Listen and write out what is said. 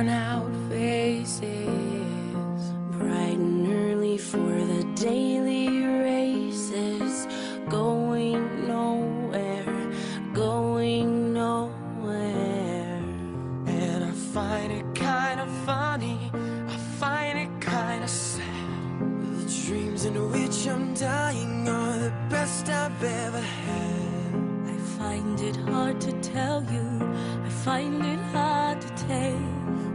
worn out faces Bright and early for the daily races. Going nowhere, going nowhere. And I find it kinda funny I find it kinda sad. The dreams in which I'm dying Are the best I've ever had. I find it hard to tell you I find it hard to take.